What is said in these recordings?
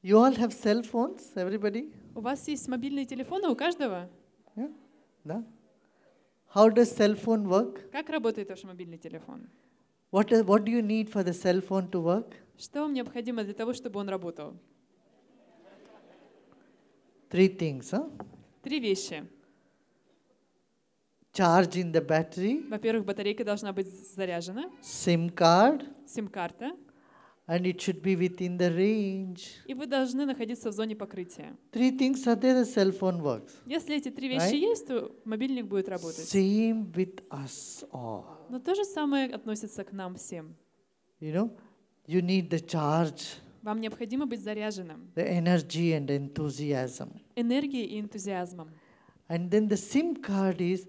You all have cell phones, everybody? У вас есть мобильные телефоны у каждого? Yeah? No? How does cell phone work? Как работает ваш мобильный телефон? What, what do you need for the cell phone to work? Что вам необходимо для того, чтобы он работал? Three things, huh? Три вещи. Charge in the battery, Во-первых, батарейка должна быть заряжена, SIM card, сим-карта, and it should be within the range. и вы должны находиться в зоне покрытия. Three things are there, the cell phone works. Если эти три вещи Right. есть, то мобильник будет работать. Same with us all. Но то же самое относится к нам всем. You know, you need the charge, Вам необходимо быть заряженным the energy and enthusiasm. энергией и энтузиазмом. And then the SIM card is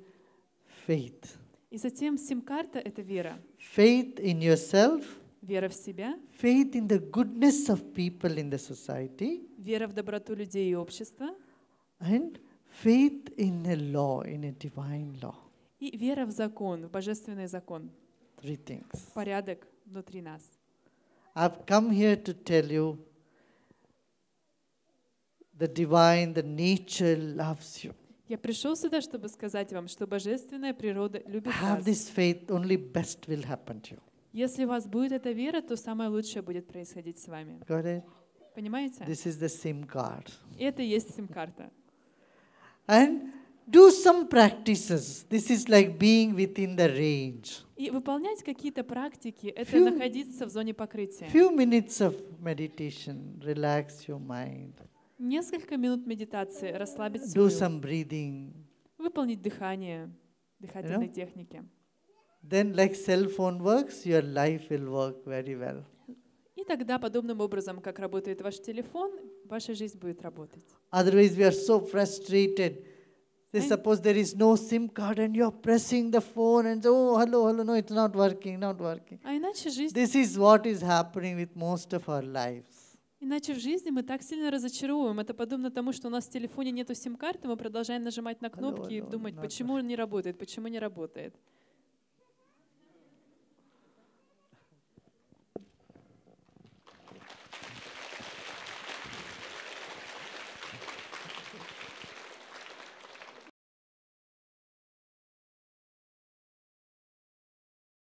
faith. И затем сим-карта — это вера. Faith in yourself, Вера в себя, faith in the goodness of people in the society, вера в доброту людей и общества, and faith in a law, in a divine law. и вера в закон, в божественный закон, Three things. порядок внутри нас. I've come here to tell you the divine, the nature loves you. Я пришел сюда, чтобы сказать вам, что божественная природа любит Have вас. this faith, only best will happen to you. Если у вас будет эта вера, то самое лучшее будет происходить с вами. Got it? Понимаете? This is the SIM card. Это и есть сим-карта. And do some practices. This is like being within the range. И выполнять какие-то практики — это Few- находиться в зоне покрытия. Few minutes of meditation, relax your mind. Несколько минут медитации, расслабить Do some breathing. выполнить дыхание, дыхательные техники. Then, like cell phone works, your life will work very well. И тогда, подобным образом, как работает ваш телефон, ваша жизнь будет работать. Otherwise, we are so frustrated. Right. suppose there is no SIM card and you're pressing the phone and oh, hello, hello, no, it's not working, not working. А иначе жизнь, This is what is happening with most of our lives. иначе в жизни мы так сильно разочаровываем. Это подобно тому, что у нас в телефоне нету сим-карты, мы продолжаем нажимать на кнопки и алло, думать, not почему не работает, почему не работает.